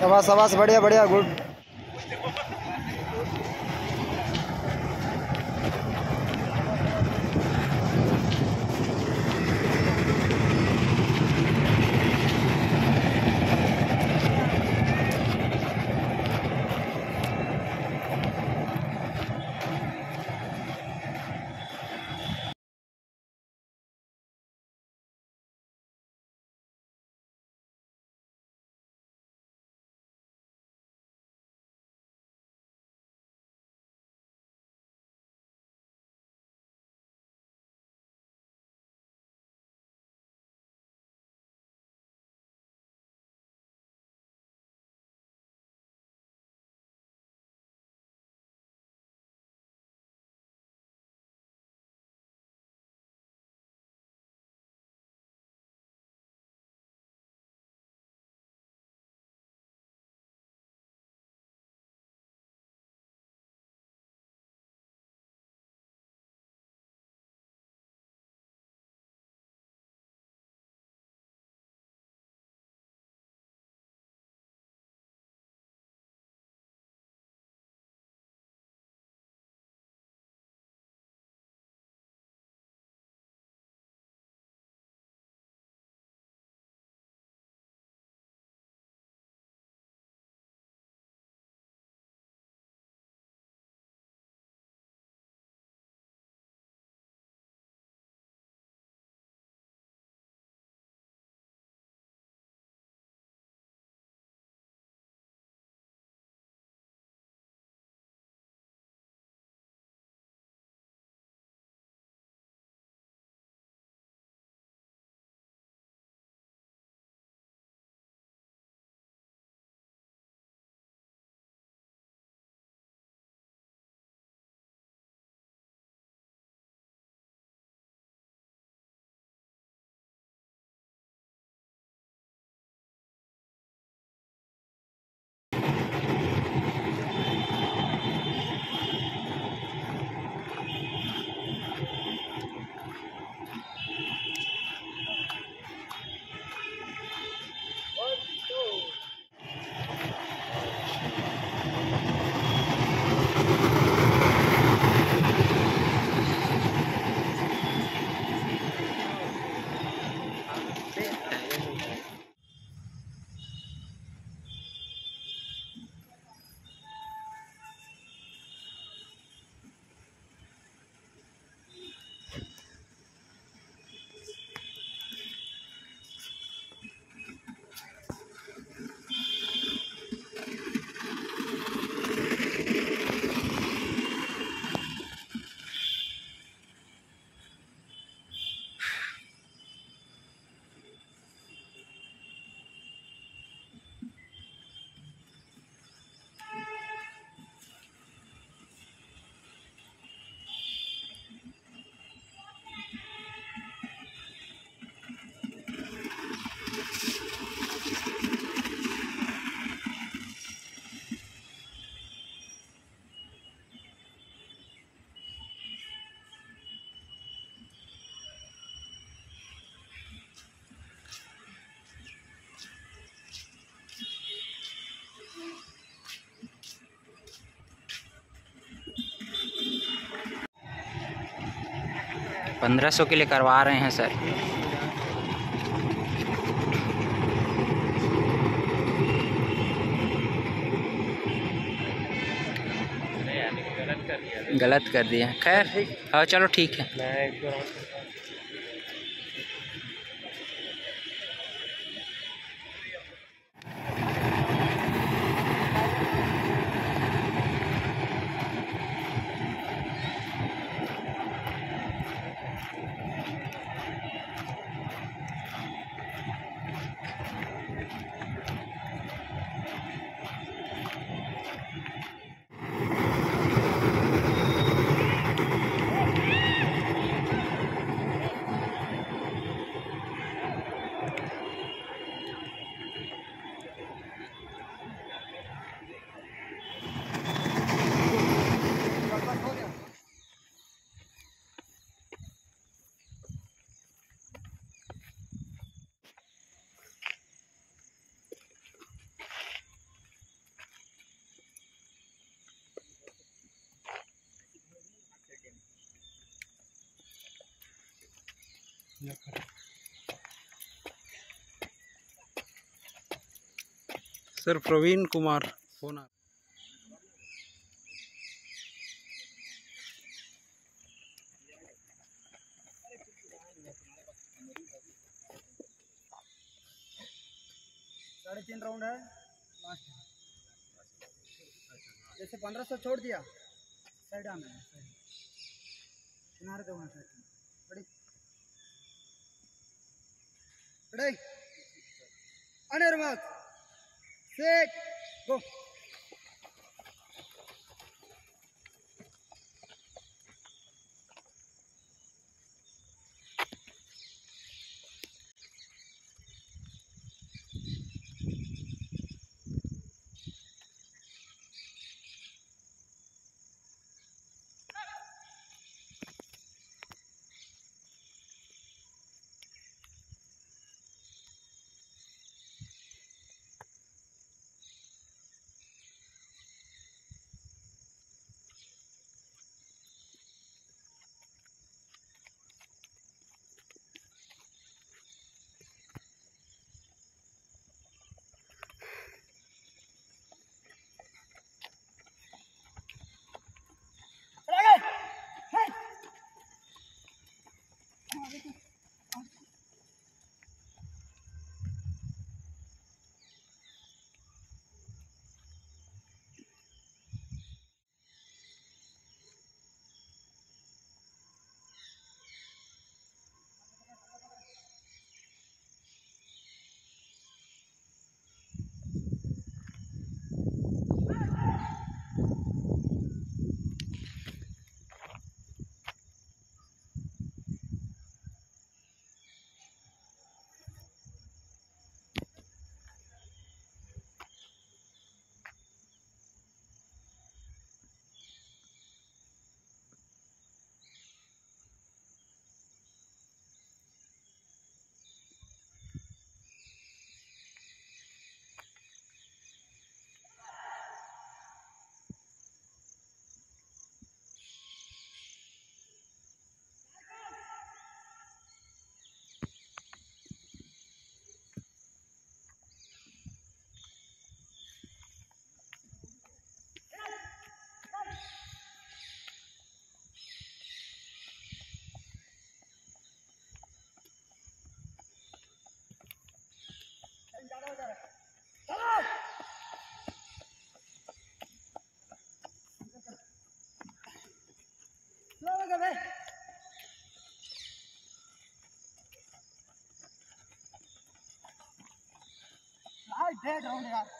सवास शाबाश बढ़िया बढ़िया गुड। पंद्रह सौ के लिए करवा रहे हैं, सर। गलत कर दिया। खैर हाँ चलो ठीक है। सर प्रवीण कुमार फ़ोन आ साढ़े तीन राउंड है। जैसे पंद्रह सौ छोड़ दिया साइड आना है किनारे दो साइड। बड़ी अनिर्मत set go light dead round यार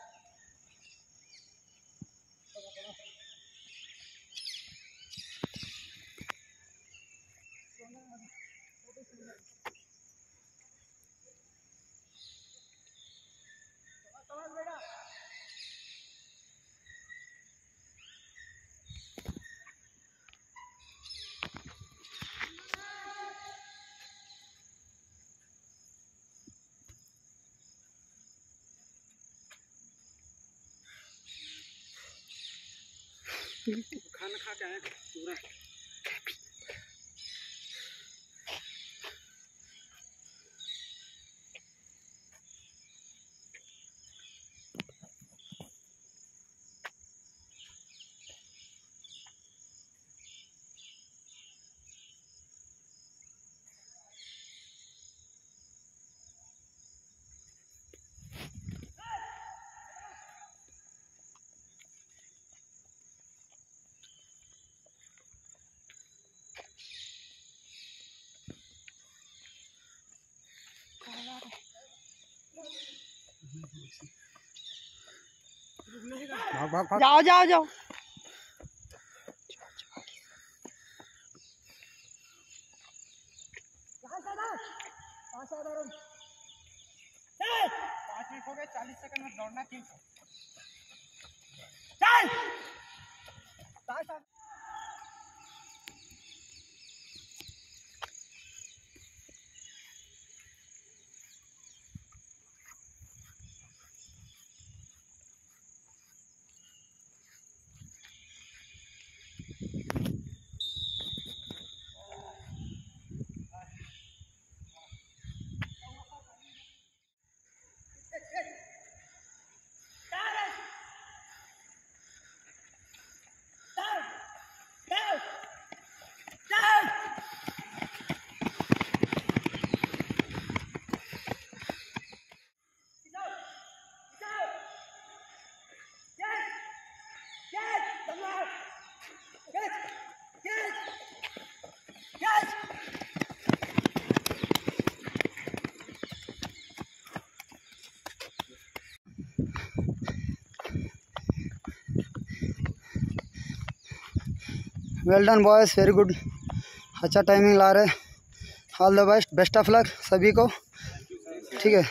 खाना खा के आए पूरा भाग भाग भाग। जाओ जाओ जाओ। चालीस सेकंड में दौड़ना तीन सौ well done boys very good अच्छा टाइमिंग ला रहे all the best best of luck सभी को. ठीक है?